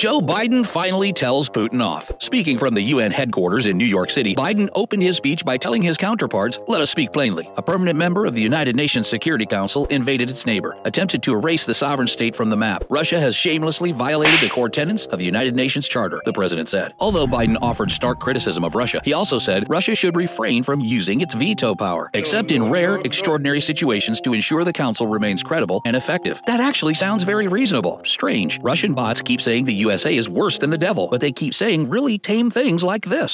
Joe Biden finally tells Putin off. Speaking from the UN headquarters in New York City, Biden opened his speech by telling his counterparts, Let us speak plainly. A permanent member of the United Nations Security Council invaded its neighbor, attempted to erase the sovereign state from the map. Russia has shamelessly violated the core tenets of the United Nations Charter, the president said. Although Biden offered stark criticism of Russia, he also said Russia should refrain from using its veto power, except in rare, extraordinary situations to ensure the council remains credible and effective. That actually sounds very reasonable. Strange. Russian bots keep saying the USA is worse than the devil, but they keep saying really tame things like this.